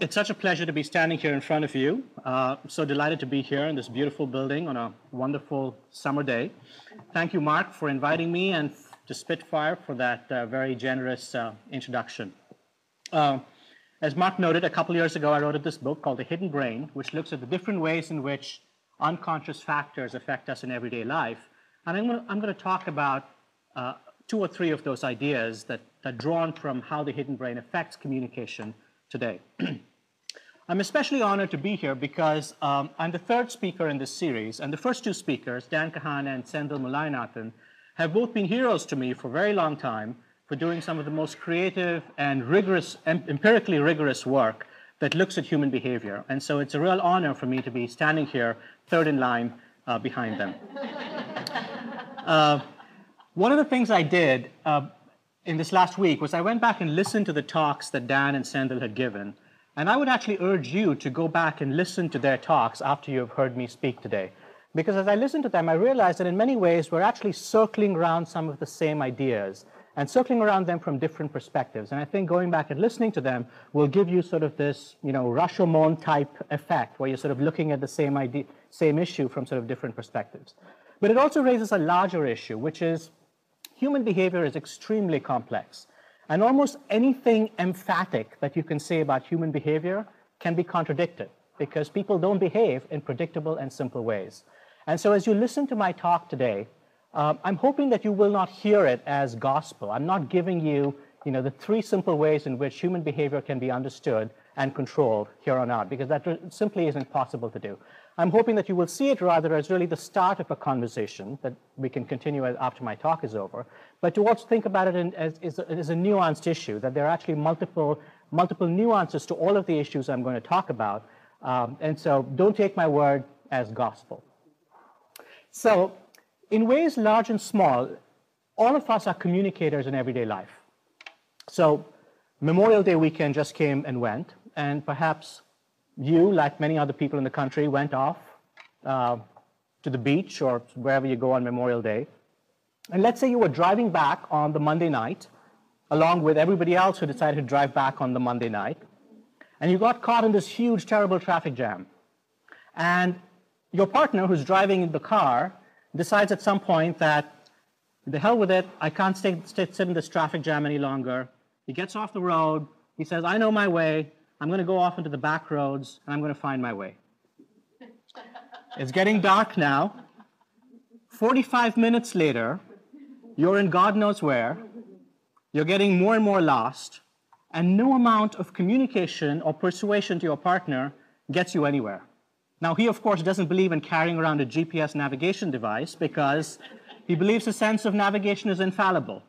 It's such a pleasure to be standing here in front of you. Uh, so delighted to be here in this beautiful building on a wonderful summer day. Thank you, Mark, for inviting me and to Spitfire for that uh, very generous uh, introduction. Uh, as Mark noted, a couple years ago, I wrote this book called The Hidden Brain, which looks at the different ways in which unconscious factors affect us in everyday life. And I'm going to, I'm going to talk about uh, two or three of those ideas that, are drawn from how the hidden brain affects communication today. I'm especially honored to be here because um, I'm the third speaker in this series, and the first two speakers, Dan Kahan and Sendhil Mullainathan, have both been heroes to me for a very long time for doing some of the most creative and rigorous, empirically rigorous work that looks at human behavior. And so it's a real honor for me to be standing here, third in line uh, behind them. uh, one of the things I did uh, in this last week was I went back and listened to the talks that Dan and Sendhil had given. And I would actually urge you to go back and listen to their talks after you have heard me speak today. Because as I listened to them, I realized that in many ways we're actually circling around some of the same ideas and circling around them from different perspectives. And I think going back and listening to them will give you sort of this, you know, Rashomon type effect where you're sort of looking at the same idea, same issue from sort of different perspectives. But it also raises a larger issue, which is human behavior is extremely complex. And almost anything emphatic that you can say about human behavior can be contradicted because people don't behave in predictable and simple ways. And so as you listen to my talk today, um, I'm hoping that you will not hear it as gospel. I'm not giving you, you know, the three simple ways in which human behavior can be understood and controlled here on out, because that simply isn't possible to do. I'm hoping that you will see it rather as really the start of a conversation that we can continue after my talk is over, but to also think about it in, as, as, a, as, a, nuanced issue, that there are actually multiple, multiple nuances to all of the issues I'm going to talk about. Um, and so don't take my word as gospel. So, in ways large and small, all of us are communicators in everyday life. So, Memorial Day weekend just came and went, and perhaps you, like many other people in the country, went off uh, to the beach or wherever you go on Memorial Day. And let's say you were driving back on the Monday night, along with everybody else who decided to drive back on the Monday night, and you got caught in this huge, terrible traffic jam. And your partner, who's driving in the car, decides at some point that, the hell with it, I can't stay, stay, sit in this traffic jam any longer. He gets off the road, he says, I know my way, I'm going to go off into the back roads and I'm going to find my way. it's getting dark now. 45 minutes later, you're in God knows where. You're getting more and more lost, and no amount of communication or persuasion to your partner gets you anywhere. Now, he, of course, doesn't believe in carrying around a GPS navigation device because he believes a sense of navigation is infallible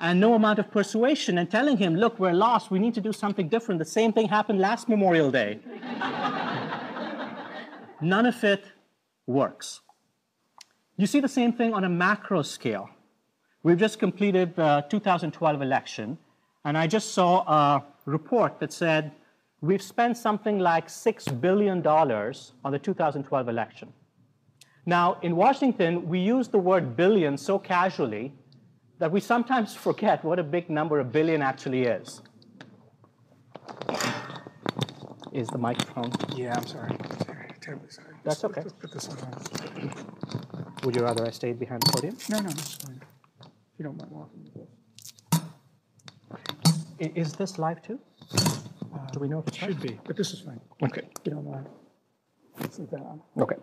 and no amount of persuasion and telling him, look, we're lost, we need to do something different. The same thing happened last Memorial Day. None of it works. You see the same thing on a macro scale. We've just completed uh, the 2012 election, and I just saw a report that said we've spent something like $6 billion on the 2012 election. Now, in Washington, we use the word billion so casually that we sometimes forget what a big number a billion actually is. Is the microphone? Yeah, I'm sorry. sorry terribly sorry. That's okay. Let's put this on. Would you rather I stayed behind the podium? No, no, that's fine. If you don't mind walking. Is this live too? Uh, Do we know if it should be, but this is fine. Okay. If you don't mind. Let's leave that on. Okay.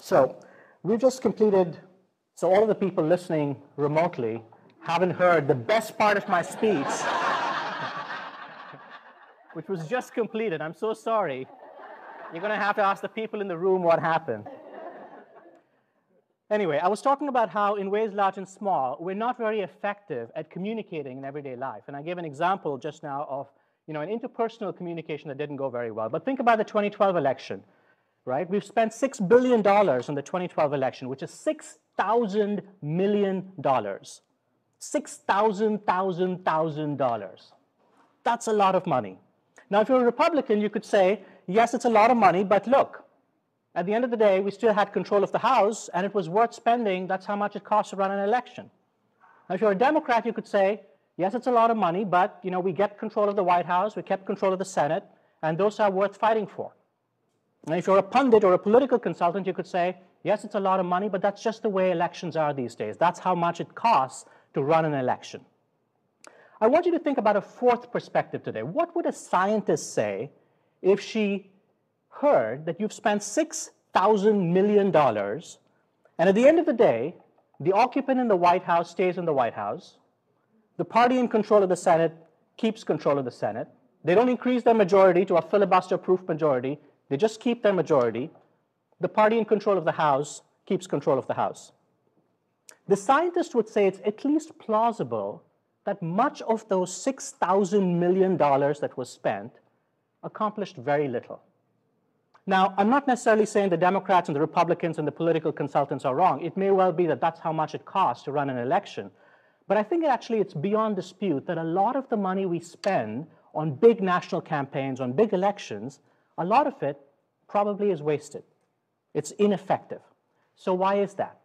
So, We've just completed, so all of the people listening remotely haven't heard the best part of my speech, which was just completed. I'm so sorry. You're going to have to ask the people in the room what happened. Anyway, I was talking about how, in ways large and small, we're not very effective at communicating in everyday life. And I gave an example just now of you know, an interpersonal communication that didn't go very well. But think about the 2012 election right? We've spent $6 billion on the 2012 election, which is $6,000 million. $6,000, thousand, thousand dollars. That's a lot of money. Now, if you're a Republican, you could say, yes, it's a lot of money, but look, at the end of the day, we still had control of the House, and it was worth spending. That's how much it costs to run an election. Now, if you're a Democrat, you could say, Yes, it's a lot of money, but you know, we get control of the White House, we kept control of the Senate, and those are worth fighting for. And if you're a pundit or a political consultant, you could say, yes, it's a lot of money, but that's just the way elections are these days. That's how much it costs to run an election. I want you to think about a fourth perspective today. What would a scientist say if she heard that you've spent $6,000 million, and at the end of the day, the occupant in the White House stays in the White House, the party in control of the Senate keeps control of the Senate, they don't increase their majority to a filibuster proof majority, they just keep their majority, the party in control of the House keeps control of the House. The scientist would say it's at least plausible that much of those $6,000 million that was spent accomplished very little. Now, I'm not necessarily saying the Democrats and the Republicans and the political consultants are wrong. It may well be that that's how much it costs to run an election. But I think actually it's beyond dispute that a lot of the money we spend on big national campaigns, on big elections, a lot of it probably is wasted. It's ineffective. So why is that?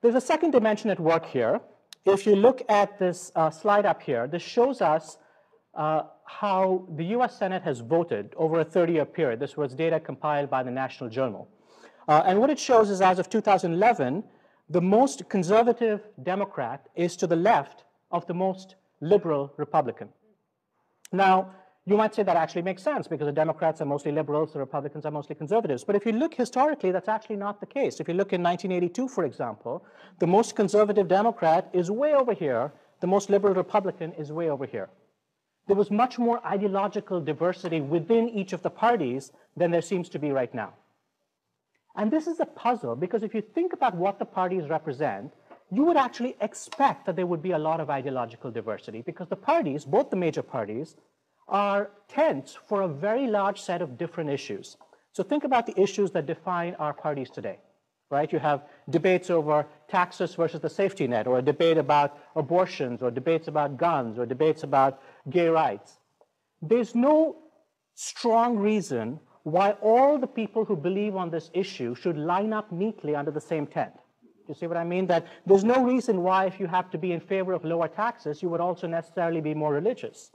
There's a second dimension at work here. If you look at this uh, slide up here, this shows us uh, how the US Senate has voted over a 30 year period. This was data compiled by the National Journal. Uh, and what it shows is as of 2011, the most conservative Democrat is to the left of the most liberal Republican. Now, you might say that actually makes sense because the Democrats are mostly liberals, the Republicans are mostly conservatives. But if you look historically, that's actually not the case. If you look in 1982, for example, the most conservative Democrat is way over here, the most liberal Republican is way over here. There was much more ideological diversity within each of the parties than there seems to be right now. And this is a puzzle because if you think about what the parties represent, you would actually expect that there would be a lot of ideological diversity because the parties, both the major parties, are tents for a very large set of different issues. So think about the issues that define our parties today, right? You have debates over taxes versus the safety net, or a debate about abortions, or debates about guns, or debates about gay rights. There's no strong reason why all the people who believe on this issue should line up neatly under the same tent. You see what I mean? That there's no reason why, if you have to be in favor of lower taxes, you would also necessarily be more religious.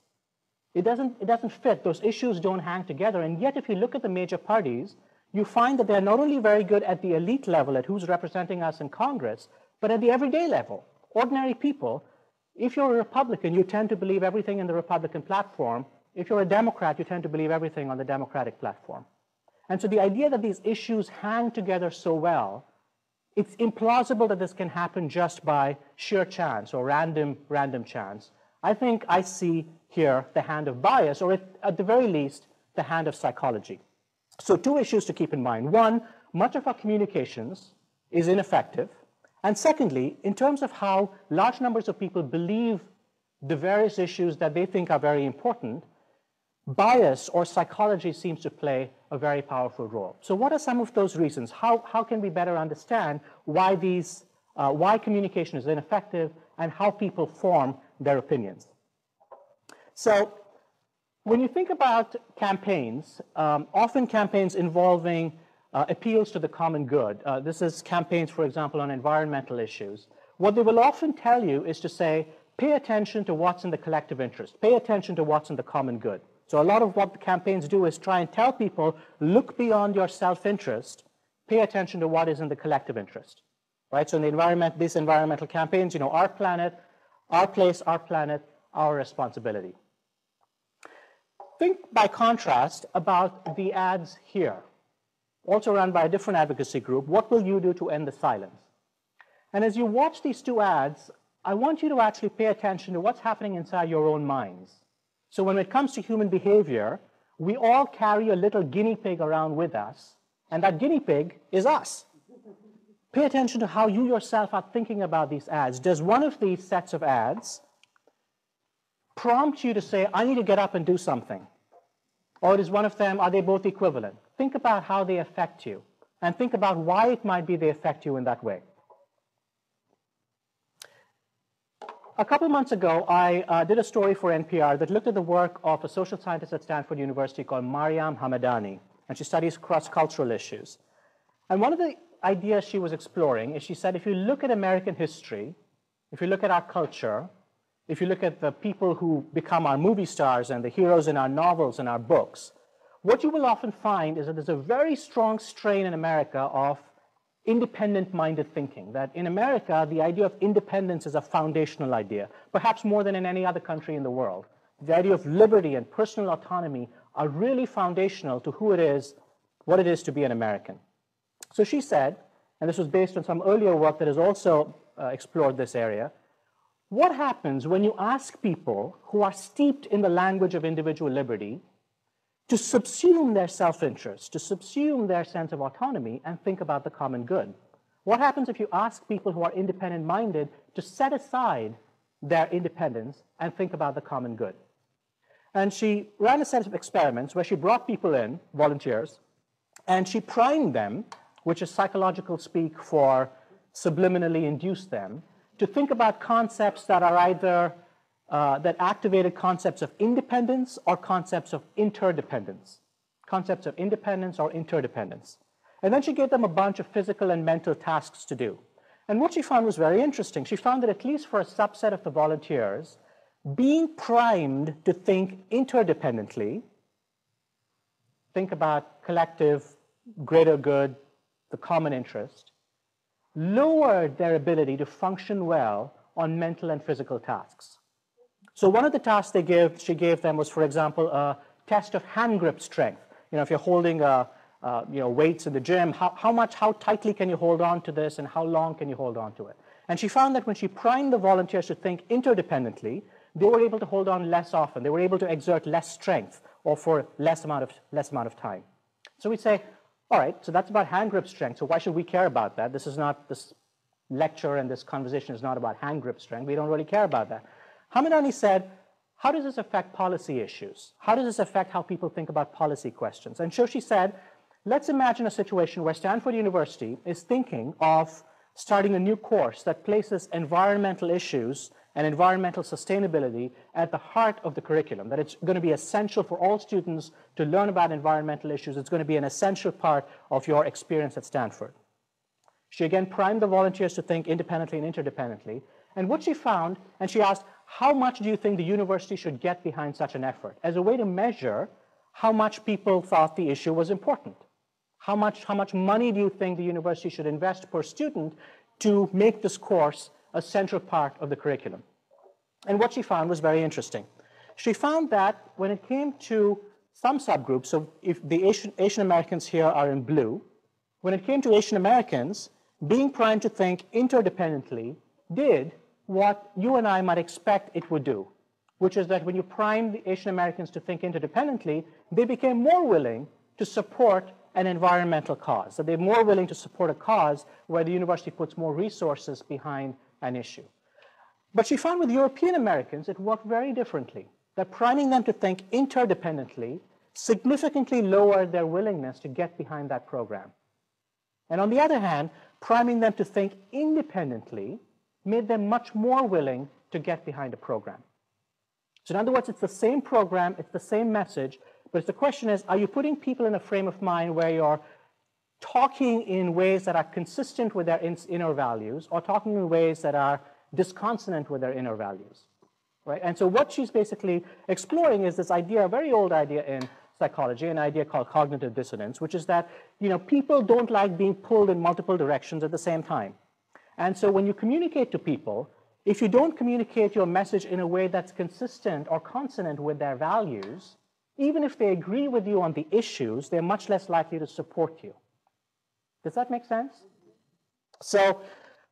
It doesn't, it doesn't fit. Those issues don't hang together. And yet, if you look at the major parties, you find that they're not only very good at the elite level, at who's representing us in Congress, but at the everyday level. Ordinary people, if you're a Republican, you tend to believe everything in the Republican platform. If you're a Democrat, you tend to believe everything on the Democratic platform. And so the idea that these issues hang together so well, it's implausible that this can happen just by sheer chance or random, random chance. I think I see here the hand of bias, or at the very least, the hand of psychology. So, two issues to keep in mind. One, much of our communications is ineffective. And secondly, in terms of how large numbers of people believe the various issues that they think are very important, bias or psychology seems to play a very powerful role. So, what are some of those reasons? How, how can we better understand why, these, uh, why communication is ineffective and how people form their opinions? So when you think about campaigns, um, often campaigns involving uh, appeals to the common good. Uh, this is campaigns, for example, on environmental issues. What they will often tell you is to say, pay attention to what's in the collective interest. Pay attention to what's in the common good. So a lot of what the campaigns do is try and tell people, look beyond your self-interest, pay attention to what is in the collective interest. Right? So in the environment, these environmental campaigns, you know, our planet, our place, our planet, our responsibility. Think, by contrast, about the ads here, also run by a different advocacy group. What will you do to end the silence? And as you watch these two ads, I want you to actually pay attention to what's happening inside your own minds. So when it comes to human behavior, we all carry a little guinea pig around with us, and that guinea pig is us. Pay attention to how you yourself are thinking about these ads. Does one of these sets of ads prompt you to say, I need to get up and do something? Or is one of them, are they both equivalent? Think about how they affect you and think about why it might be they affect you in that way. A couple months ago, I uh, did a story for NPR that looked at the work of a social scientist at Stanford University called Maryam Hamedani, and she studies cross-cultural issues. And one of the ideas she was exploring is she said, if you look at American history, if you look at our culture, if you look at the people who become our movie stars and the heroes in our novels and our books, what you will often find is that there's a very strong strain in America of independent minded thinking. That in America, the idea of independence is a foundational idea, perhaps more than in any other country in the world. The idea of liberty and personal autonomy are really foundational to who it is, what it is to be an American. So she said, and this was based on some earlier work that has also uh, explored this area, what happens when you ask people who are steeped in the language of individual liberty to subsume their self interest, to subsume their sense of autonomy, and think about the common good? What happens if you ask people who are independent minded to set aside their independence and think about the common good? And she ran a set of experiments where she brought people in, volunteers, and she primed them, which is psychological speak for subliminally induce them, to think about concepts that are either uh, that activated concepts of independence or concepts of interdependence, concepts of independence or interdependence. And then she gave them a bunch of physical and mental tasks to do. And what she found was very interesting. She found that at least for a subset of the volunteers, being primed to think interdependently, think about collective, greater good, the common interest, lowered their ability to function well on mental and physical tasks. So one of the tasks they gave, she gave them was, for example, a test of hand grip strength. You know, if you're holding a, uh, you know, weights in the gym, how, how much, how tightly can you hold on to this and how long can you hold on to it? And she found that when she primed the volunteers to think interdependently, they were able to hold on less often. They were able to exert less strength or for less amount of, less amount of time. So we'd say, all right, so that's about hand grip strength. So why should we care about that? This is not, this lecture and this conversation is not about hand grip strength. We don't really care about that. Hamedani said, how does this affect policy issues? How does this affect how people think about policy questions? And so she said, let's imagine a situation where Stanford University is thinking of starting a new course that places environmental issues and environmental sustainability at the heart of the curriculum, that it's going to be essential for all students to learn about environmental issues. It's going to be an essential part of your experience at Stanford. She again primed the volunteers to think independently and interdependently. And what she found, and she asked, how much do you think the university should get behind such an effort? As a way to measure how much people thought the issue was important. How much, how much money do you think the university should invest per student to make this course a central part of the curriculum. And what she found was very interesting. She found that when it came to some subgroups, so if the Asian, Asian Americans here are in blue, when it came to Asian Americans, being primed to think interdependently did what you and I might expect it would do, which is that when you prime the Asian Americans to think interdependently, they became more willing to support an environmental cause. So they're more willing to support a cause where the university puts more resources behind an issue. But she found with European Americans, it worked very differently. That priming them to think interdependently significantly lowered their willingness to get behind that program. And on the other hand, priming them to think independently made them much more willing to get behind a program. So in other words, it's the same program, it's the same message, but the question is, are you putting people in a frame of mind where you're talking in ways that are consistent with their inner values or talking in ways that are disconsonant with their inner values. Right? And so what she's basically exploring is this idea, a very old idea in psychology, an idea called cognitive dissonance, which is that you know, people don't like being pulled in multiple directions at the same time. And so when you communicate to people, if you don't communicate your message in a way that's consistent or consonant with their values, even if they agree with you on the issues, they're much less likely to support you. Does that make sense? So,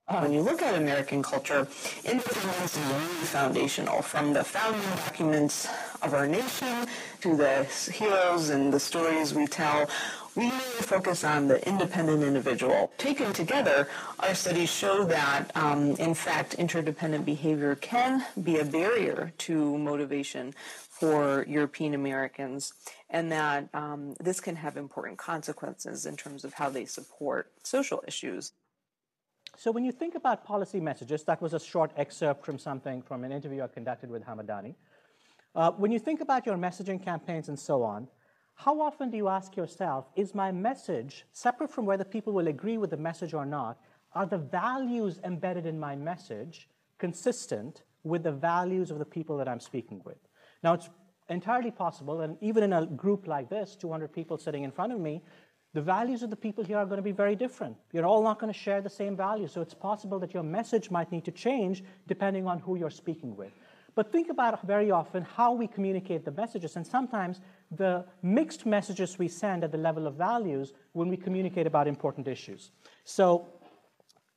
uh, when you look at American culture, independence is really foundational. From the founding documents of our nation to the heroes and the stories we tell, really focus on the independent individual. Taken together, our studies show that, um, in fact, interdependent behavior can be a barrier to motivation for European Americans, and that um, this can have important consequences in terms of how they support social issues. So, when you think about policy messages, that was a short excerpt from something from an interview I conducted with Hamedani. Uh, when you think about your messaging campaigns and so on, how often do you ask yourself, is my message, separate from whether people will agree with the message or not, are the values embedded in my message consistent with the values of the people that I'm speaking with. Now, it's entirely possible, and even in a group like this, 200 people sitting in front of me, the values of the people here are going to be very different. You're all not going to share the same values, so it's possible that your message might need to change depending on who you're speaking with. But think about very often how we communicate the messages, and sometimes the mixed messages we send at the level of values when we communicate about important issues. So,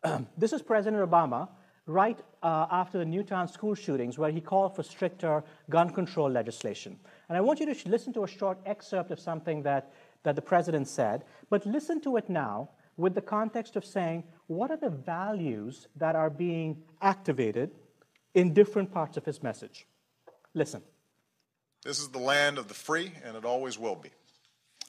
this is President Obama right uh, after the Newtown school shootings, where he called for stricter gun control legislation. And I want you to listen to a short excerpt of something that, that the president said, but listen to it now with the context of saying what are the values that are being activated in different parts of his message. Listen. This is the land of the free, and it always will be.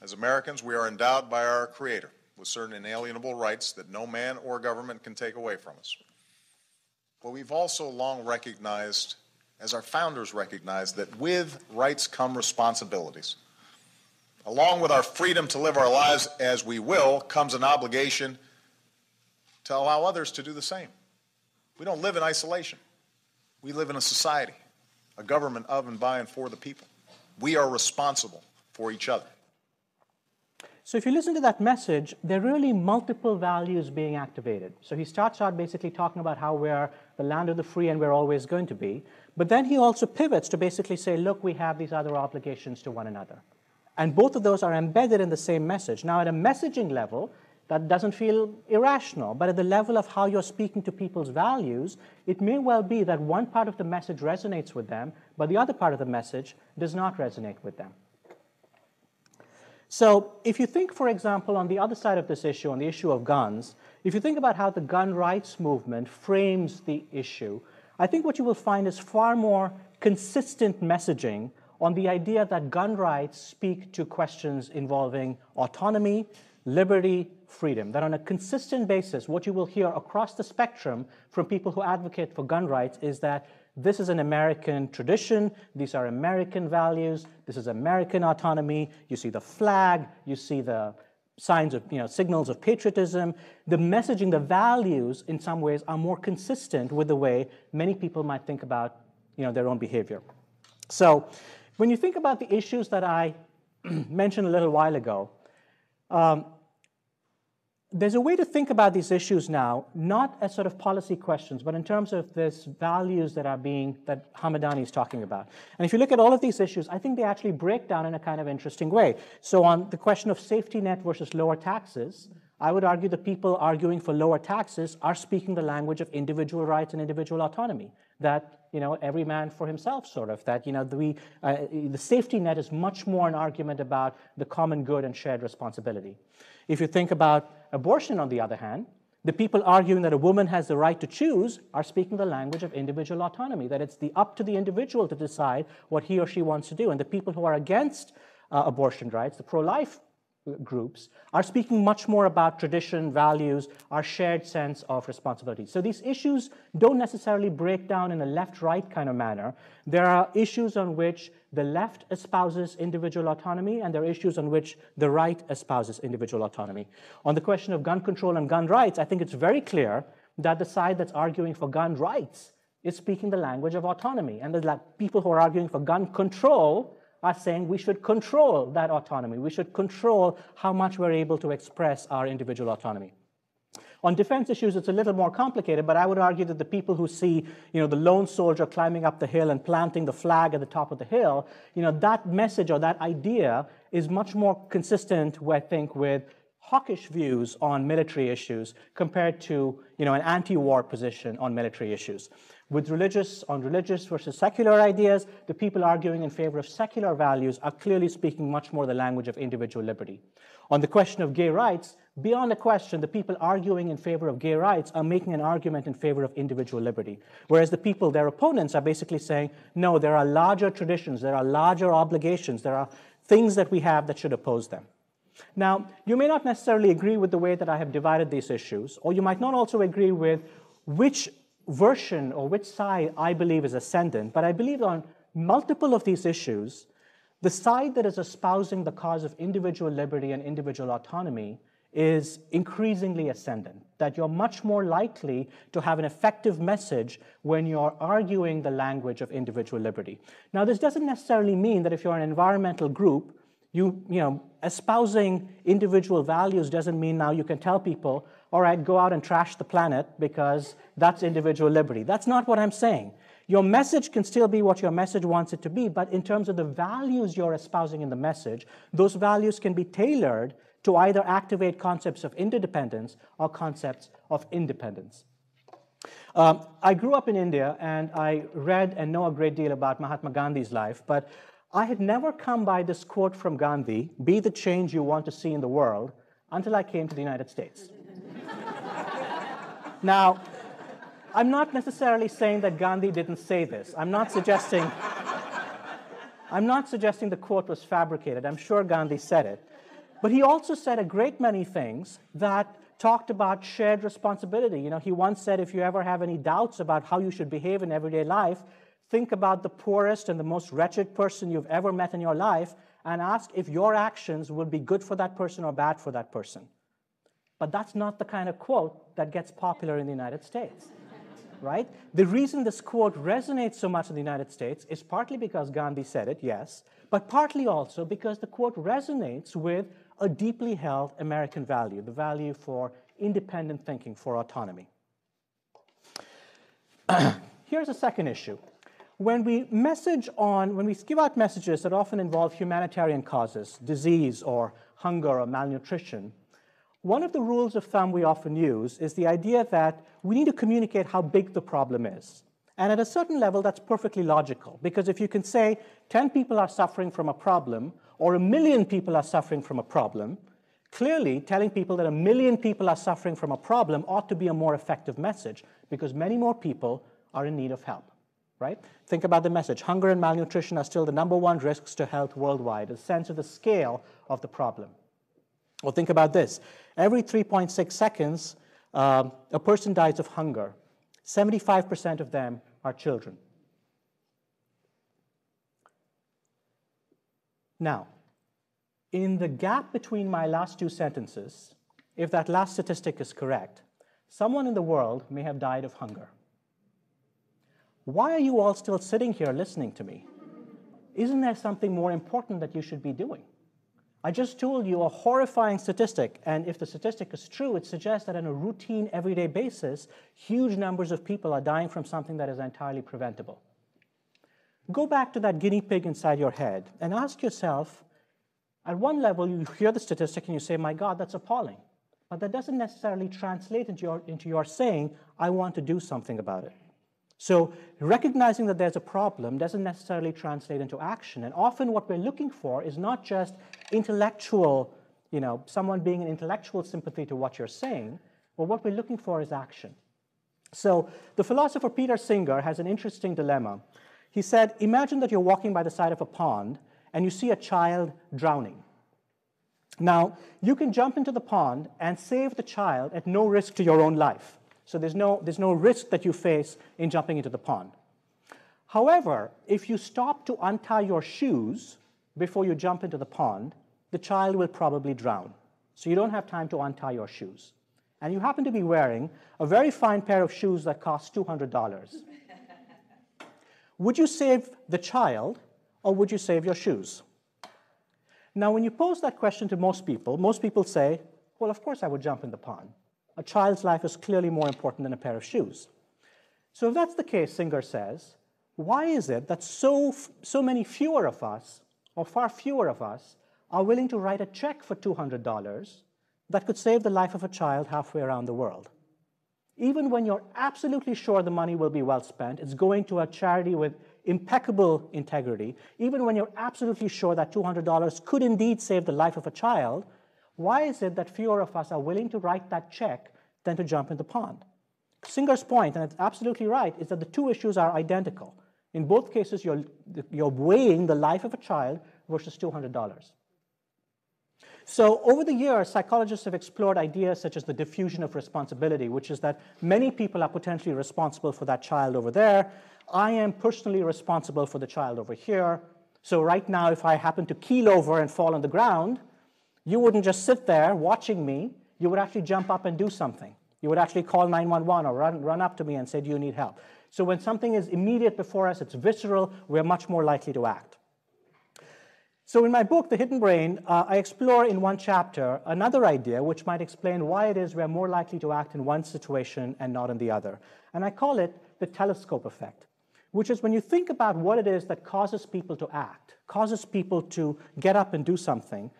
As Americans, we are endowed by our Creator with certain inalienable rights that no man or government can take away from us. But we've also long recognized, as our founders recognized, that with rights come responsibilities. Along with our freedom to live our lives as we will comes an obligation to allow others to do the same. We don't live in isolation. We live in a society, a government of and by and for the people. We are responsible for each other. So if you listen to that message, there are really multiple values being activated. So he starts out basically talking about how we're the land of the free and we're always going to be. But then he also pivots to basically say, look, we have these other obligations to one another. And both of those are embedded in the same message. Now, at a messaging level, that doesn't feel irrational. But at the level of how you're speaking to people's values, it may well be that one part of the message resonates with them, but the other part of the message does not resonate with them. So, if you think, for example, on the other side of this issue, on the issue of guns, if you think about how the gun rights movement frames the issue, I think what you will find is far more consistent messaging on the idea that gun rights speak to questions involving autonomy, liberty, freedom. That on a consistent basis, what you will hear across the spectrum from people who advocate for gun rights is that this is an American tradition, these are American values, this is American autonomy. You see the flag, you see the signs of, you know, signals of patriotism. The messaging, the values, in some ways, are more consistent with the way many people might think about, you know, their own behavior. So, when you think about the issues that I mentioned a little while ago, um, there's a way to think about these issues now, not as sort of policy questions, but in terms of this values that are being, that Hamedani is talking about. And if you look at all of these issues, I think they actually break down in a kind of interesting way. So on the question of safety net versus lower taxes, I would argue the people arguing for lower taxes are speaking the language of individual rights and individual autonomy. That you know every man for himself, sort of. That you know the, we, uh, the safety net is much more an argument about the common good and shared responsibility. If you think about abortion, on the other hand, the people arguing that a woman has the right to choose are speaking the language of individual autonomy, that it's the, up to the individual to decide what he or she wants to do. And the people who are against uh, abortion rights, the pro life groups are speaking much more about tradition, values, our shared sense of responsibility. So these issues don't necessarily break down in a left right kind of manner. There are issues on which the left espouses individual autonomy, and there are issues on which the right espouses individual autonomy. On the question of gun control and gun rights, I think it's very clear that the side that's arguing for gun rights is speaking the language of autonomy, and the people who are arguing for gun control are saying we should control that autonomy. We should control how much we're able to express our individual autonomy. On defense issues, it's a little more complicated, but I would argue that the people who see, you know, the lone soldier climbing up the hill and planting the flag at the top of the hill, you know, that message or that idea is much more consistent, I think, with hawkish views on military issues compared to, you know, an anti-war position on military issues. With religious, on religious versus secular ideas, the people arguing in favor of secular values are clearly speaking much more the language of individual liberty. On the question of gay rights, beyond a question, the people arguing in favor of gay rights are making an argument in favor of individual liberty. Whereas the people, their opponents, are basically saying, no, there are larger traditions, there are larger obligations, there are things that we have that should oppose them. Now, you may not necessarily agree with the way that I have divided these issues, or you might not also agree with which version or which side I believe is ascendant, but I believe on multiple of these issues, the side that is espousing the cause of individual liberty and individual autonomy is increasingly ascendant, that you're much more likely to have an effective message when you're arguing the language of individual liberty. Now, this doesn't necessarily mean that if you're an environmental group, you, you know, espousing individual values doesn't mean now you can tell people, all right, go out and trash the planet because that's individual liberty. That's not what I'm saying. Your message can still be what your message wants it to be, but in terms of the values you're espousing in the message, those values can be tailored to either activate concepts of interdependence or concepts of independence. Um, I grew up in India and I read and know a great deal about Mahatma Gandhi's life, but I had never come by this quote from Gandhi be the change you want to see in the world until I came to the United States. now, I'm not necessarily saying that Gandhi didn't say this. I'm not suggesting. I'm not suggesting the quote was fabricated. I'm sure Gandhi said it. But he also said a great many things that talked about shared responsibility. You know, he once said if you ever have any doubts about how you should behave in everyday life, think about the poorest and the most wretched person you've ever met in your life and ask if your actions will be good for that person or bad for that person. But that's not the kind of quote that gets popular in the United States. right? The reason this quote resonates so much in the United States is partly because Gandhi said it, yes, but partly also because the quote resonates with a deeply held American value, the value for independent thinking, for autonomy. Here's a second issue. When we message on, when we give out messages that often involve humanitarian causes, disease or hunger or malnutrition, one of the rules of thumb we often use is the idea that we need to communicate how big the problem is. And at a certain level, that's perfectly logical, because if you can say 10 people are suffering from a problem, or a million people are suffering from a problem, clearly telling people that a million people are suffering from a problem ought to be a more effective message because many more people are in need of help, right? Think about the message. Hunger and malnutrition are still the number one risks to health worldwide, a sense of the scale of the problem. Or think about this. Every 3.6 seconds, uh, a person dies of hunger. 75% of them are children. Now, in the gap between my last two sentences, if that last statistic is correct, someone in the world may have died of hunger. Why are you all still sitting here listening to me? Isn't there something more important that you should be doing? I just told you a horrifying statistic, and if the statistic is true, it suggests that on a routine, everyday basis, huge numbers of people are dying from something that is entirely preventable. Go back to that guinea pig inside your head and ask yourself at one level, you hear the statistic and you say, My God, that's appalling. But that doesn't necessarily translate into your, into your saying, I want to do something about it. So recognizing that there's a problem doesn't necessarily translate into action. And often what we're looking for is not just intellectual, you know, someone being an intellectual sympathy to what you're saying, but what we're looking for is action. So the philosopher Peter Singer has an interesting dilemma. He said, Imagine that you're walking by the side of a pond and you see a child drowning. Now, you can jump into the pond and save the child at no risk to your own life. So there's no, there's no risk that you face in jumping into the pond. However, if you stop to untie your shoes before you jump into the pond, the child will probably drown. So you don't have time to untie your shoes. And you happen to be wearing a very fine pair of shoes that cost $200. Would you save the child or would you save your shoes? Now, when you pose that question to most people, most people say, Well, of course I would jump in the pond. A child's life is clearly more important than a pair of shoes. So, if that's the case, Singer says, why is it that so, so many fewer of us, or far fewer of us, are willing to write a check for $200 that could save the life of a child halfway around the world? even when you're absolutely sure the money will be well spent, it's going to a charity with impeccable integrity, even when you're absolutely sure that $200 could indeed save the life of a child, why is it that fewer of us are willing to write that check than to jump in the pond? Singer's point, and it's absolutely right, is that the two issues are identical. In both cases, you're, you're weighing the life of a child versus $200. So over the years, psychologists have explored ideas such as the diffusion of responsibility, which is that many people are potentially responsible for that child over there. I am personally responsible for the child over here. So right now, if I happen to keel over and fall on the ground, you wouldn't just sit there watching me. you would actually jump up and do something. You would actually call 911 or run, run up to me and say, Do you need help? So when something is immediate before us, it's visceral, we're much more likely to act. So in my book, The Hidden Brain, uh, I explore in one chapter another idea which might explain why it is we're more likely to act in one situation and not in the other. And I call it the telescope effect, which is when you think about what it is that causes people to act, causes people to get up and do something,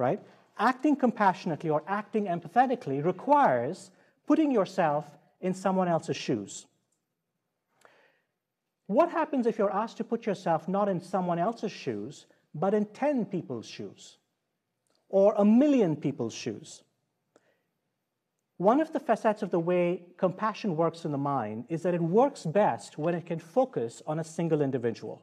right? Acting compassionately or acting empathetically requires putting yourself in someone else's shoes. What happens if you're asked to put yourself not in someone else's shoes, but in 10 people's shoes or a million people's shoes? One of the facets of the way compassion works in the mind is that it works best when it can focus on a single individual.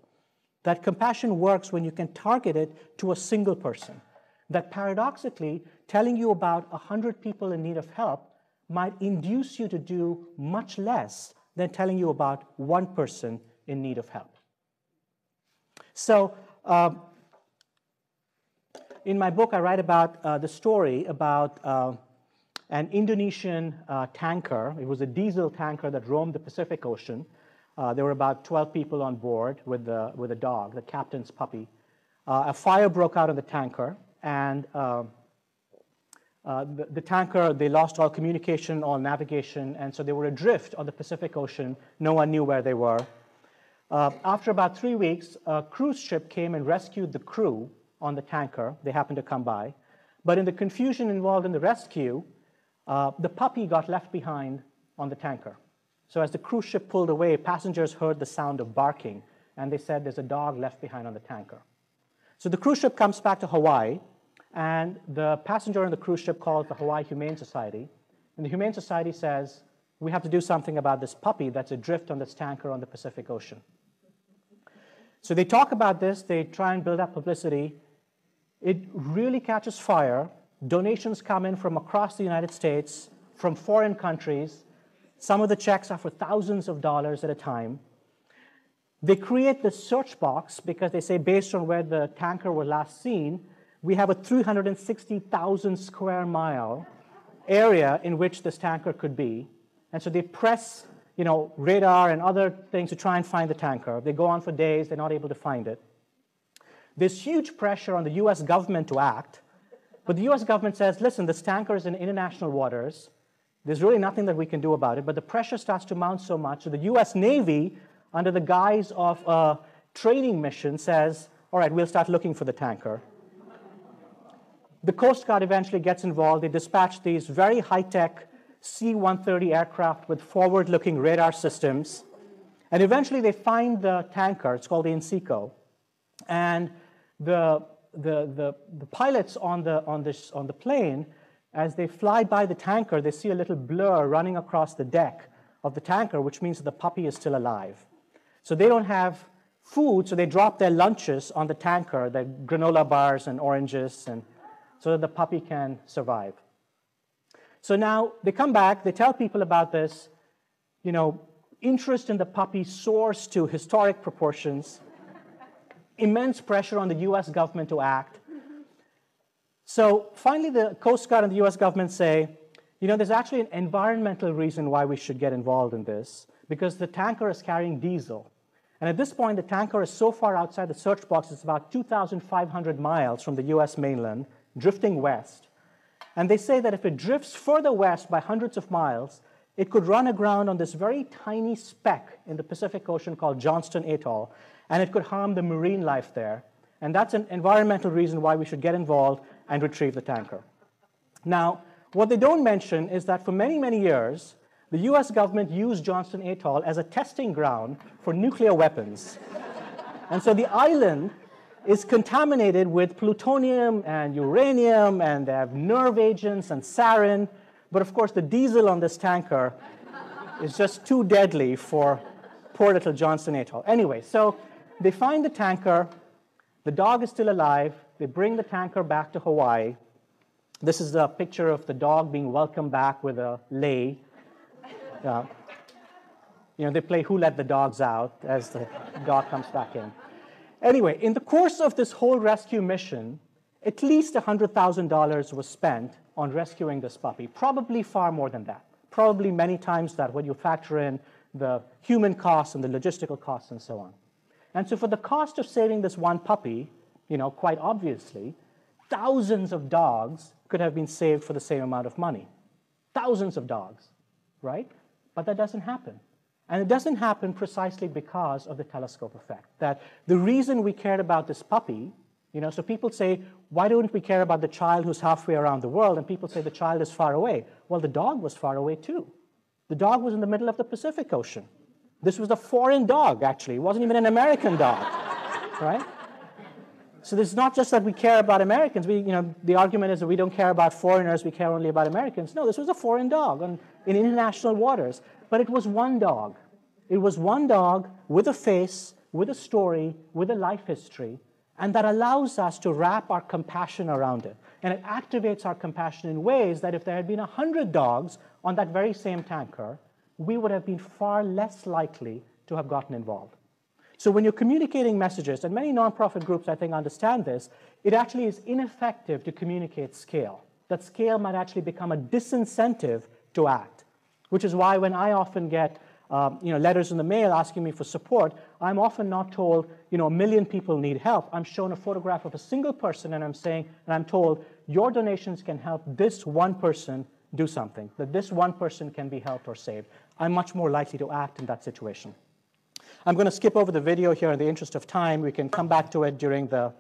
That compassion works when you can target it to a single person. That paradoxically, telling you about 100 people in need of help might induce you to do much less than telling you about one person in need of help. So, uh, in my book, I write about uh, the story about uh, an Indonesian uh, tanker. It was a diesel tanker that roamed the Pacific Ocean. Uh, there were about 12 people on board with, the, with a dog, the captain's puppy. Uh, a fire broke out on the tanker, and uh, the, the, tanker, they lost all communication, all navigation, and so they were adrift on the Pacific Ocean. No one knew where they were. Uh, after about three weeks, a cruise ship came and rescued the crew on the tanker. They happened to come by. But in the confusion involved in the rescue, uh, the puppy got left behind on the tanker. So as the cruise ship pulled away, passengers heard the sound of barking, and they said there's a dog left behind on the tanker. So the cruise ship comes back to Hawaii, and the passenger on the cruise ship calls the Hawaii Humane Society. And the Humane Society says, we have to do something about this puppy that's adrift on this tanker on the Pacific Ocean. So they talk about this, they try and build up publicity. It really catches fire. Donations come in from across the United States, from foreign countries. Some of the checks are for thousands of dollars at a time. They create the search box because they say, based on where the tanker was last seen, we have a 360,000 square mile area in which this tanker could be. And so they press you know, radar and other things to try and find the tanker. They go on for days, they're not able to find it. There's huge pressure on the US government to act, but the US government says, listen, this tanker is in international waters. There's really nothing that we can do about it, but the pressure starts to mount so much. So the US Navy, under the guise of a training mission, says, all right, we'll start looking for the tanker. The Coast Guard eventually gets involved. They dispatch these very high tech C-130 aircraft with forward-looking radar systems. And eventually they find the tanker, it's called the Insiko. And the, the, the, the pilots on the, on, this, on the plane, as they fly by the tanker, they see a little blur running across the deck of the tanker, which means that the puppy is still alive. So they don't have food, so they drop their lunches on the tanker, the granola bars and oranges, and so that the puppy can survive. So now they come back, they tell people about this. You know, interest in the puppy soars to historic proportions, immense pressure on the US government to act. So finally, the Coast Guard and the US government say, you know, there's actually an environmental reason why we should get involved in this, because the tanker is carrying diesel. And at this point, the tanker is so far outside the search box, it's about 2,500 miles from the US mainland, drifting west. And they say that if it drifts further west by hundreds of miles, it could run aground on this very tiny speck in the Pacific Ocean called Johnston Atoll, and it could harm the marine life there. And that's an environmental reason why we should get involved and retrieve the tanker. Now, what they don't mention is that for many, many years, the US government used Johnston Atoll as a testing ground for nuclear weapons. and so the island is contaminated with plutonium and uranium, and they have nerve agents and sarin. But of course, the diesel on this tanker is just too deadly for poor little Johnston Atoll. Anyway, so they find the tanker. The dog is still alive. They bring the tanker back to Hawaii. This is a picture of the dog being welcomed back with a lei. Uh, you know, they play Who Let the Dogs Out as the dog comes back in. Anyway, in the course of this whole rescue mission, at least $100,000 was spent on rescuing this puppy, probably far more than that, probably many times that when you factor in the human costs and the logistical costs and so on. And so for the cost of saving this one puppy, you know, quite obviously, thousands of dogs could have been saved for the same amount of money. Thousands of dogs, right? But that doesn't happen. And it doesn't happen precisely because of the telescope effect. That the reason we cared about this puppy, you know, so people say, why don't we care about the child who's halfway around the world? And people say the child is far away. Well, the dog was far away too. The dog was in the middle of the Pacific Ocean. This was a foreign dog, actually. It wasn't even an American dog, right? So it's not just that we care about Americans. We, you know, the argument is that we don't care about foreigners, we care only about Americans. No, this was a foreign dog on, in international waters. But it was one dog. It was one dog with a face, with a story, with a life history, and that allows us to wrap our compassion around it. And it activates our compassion in ways that if there had been 100 dogs on that very same tanker, we would have been far less likely to have gotten involved. So when you're communicating messages, and many nonprofit groups I think understand this, it actually is ineffective to communicate scale. That scale might actually become a disincentive to act, which is why when I often get um, you know, letters in the mail asking me for support, I'm often not told, you know, a million people need help. I'm shown a photograph of a single person and I'm saying, and I'm told, your donations can help this one person do something, that this one person can be helped or saved. I'm much more likely to act in that situation. I'm going to skip over the video here in the interest of time. We can come back to it during the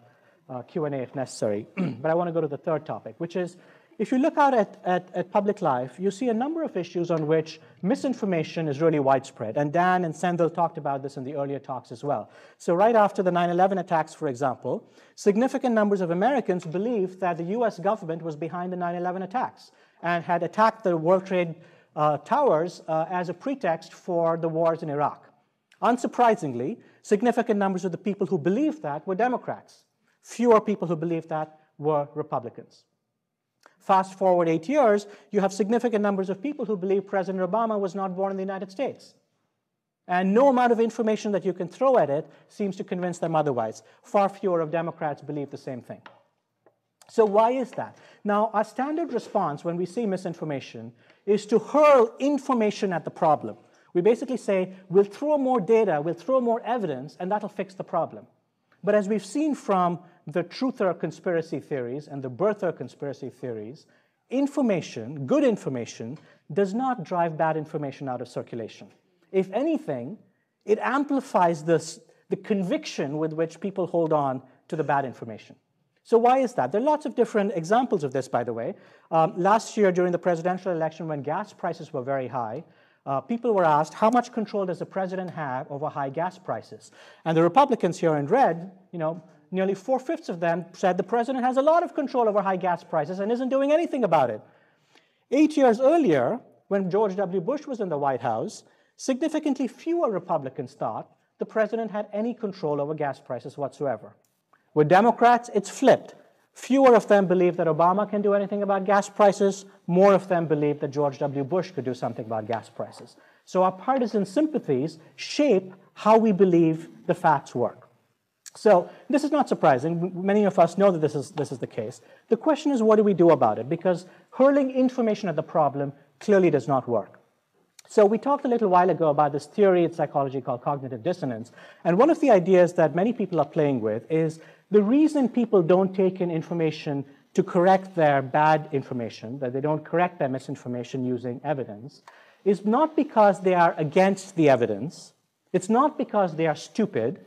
uh, Q&A if necessary. but I want to go to the third topic, which is if you look out at, at, at, public life, you see a number of issues on which misinformation is really widespread. And Dan and Sendhil talked about this in the earlier talks as well. So, right after the 9 11 attacks, for example, significant numbers of Americans believed that the US government was behind the 9 11 attacks and had attacked the World Trade uh, Towers uh, as a pretext for the wars in Iraq. Unsurprisingly, significant numbers of the people who believed that were Democrats. Fewer people who believed that were Republicans. Fast forward eight years, you have significant numbers of people who believe President Obama was not born in the United States. And no amount of information that you can throw at it seems to convince them otherwise. Far fewer of Democrats believe the same thing. So, why is that? Now, our standard response when we see misinformation is to hurl information at the problem. We basically say, we'll throw more data, we'll throw more evidence, and that'll fix the problem. But as we've seen from the truther conspiracy theories and the birther conspiracy theories, information, good information, does not drive bad information out of circulation. If anything, it amplifies this, the conviction with which people hold on to the bad information. So, why is that? There are lots of different examples of this, by the way. Um, last year, during the presidential election, when gas prices were very high, uh, people were asked, how much control does the president have over high gas prices? And the Republicans here in red, you know, nearly four fifths of them said the president has a lot of control over high gas prices and isn't doing anything about it. Eight years earlier, when George W. Bush was in the White House, significantly fewer Republicans thought the president had any control over gas prices whatsoever. With Democrats, it's flipped. Fewer of them believe that Obama can do anything about gas prices. More of them believe that George W. Bush could do something about gas prices. So our partisan sympathies shape how we believe the facts work. So this is not surprising. Many of us know that this is, this is the case. The question is, what do we do about it? Because hurling information at the problem clearly does not work. So we talked a little while ago about this theory in psychology called cognitive dissonance. And one of the ideas that many people are playing with is the reason people don't take in information to correct their bad information, that they don't correct their misinformation using evidence, is not because they are against the evidence. It's not because they are stupid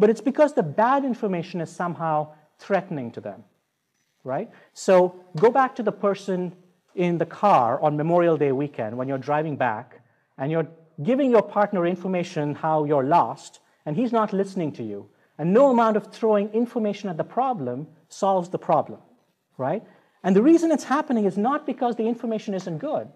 but it's because the bad information is somehow threatening to them, right? So go back to the person in the car on Memorial Day weekend when you're driving back and you're giving your partner information how you're lost and he's not listening to you. And no amount of throwing information at the problem solves the problem, right? And the reason it's happening is not because the information isn't good.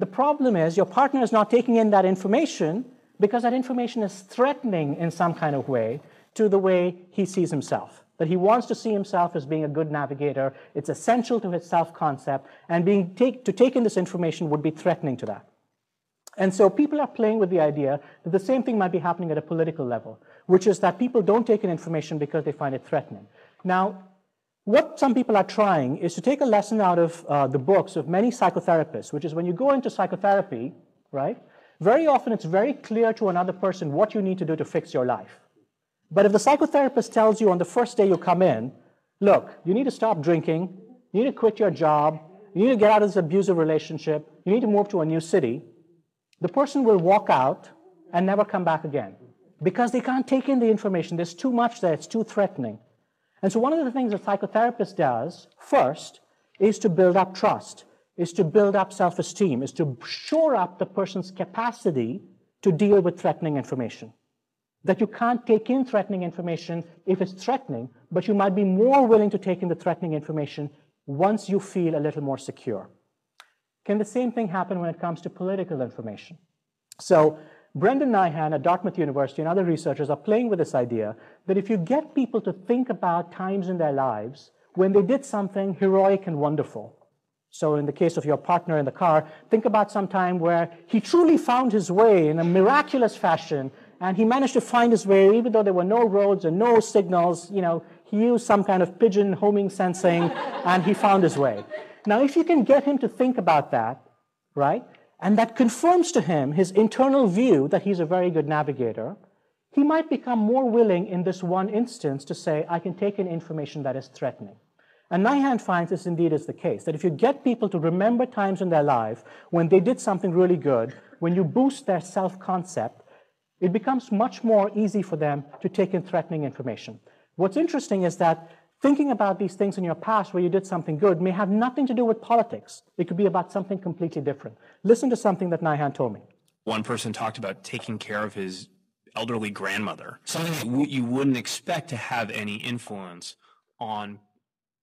The problem is your partner is not taking in that information because that information is threatening in some kind of way to the way he sees himself. That he wants to see himself as being a good navigator. It's essential to his self concept, and being take, to take in this information would be threatening to that. And so people are playing with the idea that the same thing might be happening at a political level, which is that people don't take in information because they find it threatening. Now, what some people are trying is to take a lesson out of uh, the books of many psychotherapists, which is when you go into psychotherapy, right? Very often it's very clear to another person what you need to do to fix your life. But if the psychotherapist tells you on the first day you come in, look, you need to stop drinking, you need to quit your job, you need to get out of this abusive relationship, you need to move to a new city, the person will walk out and never come back again because they can't take in the information. There's too much there, it's too threatening. And so, one of the things a psychotherapist does first is to build up trust, is to build up self esteem, is to shore up the person's capacity to deal with threatening information. That you can't take in threatening information if it's threatening, but you might be more willing to take in the threatening information once you feel a little more secure. Can the same thing happen when it comes to political information? So, Brendan Nyhan at Dartmouth University and other researchers are playing with this idea that if you get people to think about times in their lives when they did something heroic and wonderful, so in the case of your partner in the car, think about some time where he truly found his way in a miraculous fashion and he managed to find his way even though there were no roads and no signals, you know, he used some kind of pigeon homing sensing and he found his way. Now, if you can get him to think about that, right, and that confirms to him his internal view that he's a very good navigator, he might become more willing in this one instance to say, I can take in information that is threatening. And Nyhan finds this indeed is the case, that if you get people to remember times in their life when they did something really good, when you boost their self-concept, it becomes much more easy for them to take in threatening information. What's interesting is that thinking about these things in your past where you did something good may have nothing to do with politics. It could be about something completely different. Listen to something that Nyhan told me. One person talked about taking care of his elderly grandmother, something that you wouldn't expect to have any influence on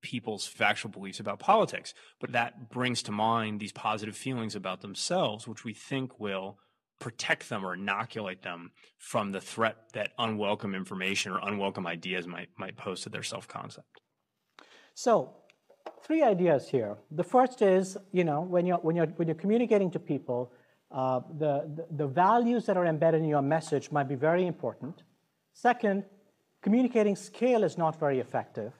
people's factual beliefs about politics. But that brings to mind these positive feelings about themselves, which we think will protect them or inoculate them from the threat that unwelcome information or unwelcome ideas might, might pose to their self concept. So, three ideas here. The first is, you know, when you're, when you're, when you're communicating to people, uh, the, the, the values that are embedded in your message might be very important. Second, communicating scale is not very effective.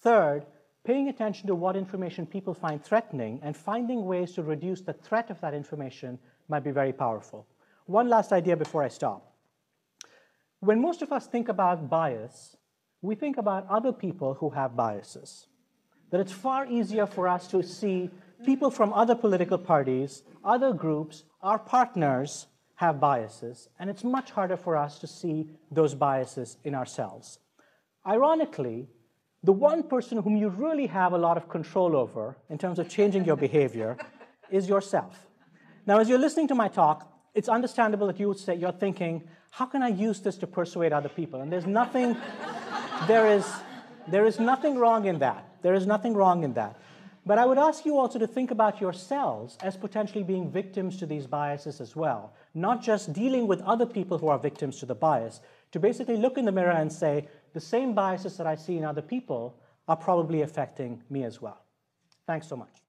Third, paying attention to what information people find threatening and finding ways to reduce the threat of that information might be very powerful. One last idea before I stop. When most of us think about bias, we think about other people who have biases. That it's far easier for us to see people from other political parties, other groups, our partners have biases, and it's much harder for us to see those biases in ourselves. Ironically, the one person whom you really have a lot of control over in terms of changing your behavior is yourself. Now, as you're listening to my talk, it's understandable that you would say, you're thinking, how can I use this to persuade other people? And there's nothing, there is, there is nothing wrong in that. There is nothing wrong in that. But I would ask you also to think about yourselves as potentially being victims to these biases as well, not just dealing with other people who are victims to the bias, to basically look in the mirror and say, the same biases that I see in other people are probably affecting me as well. Thanks so much.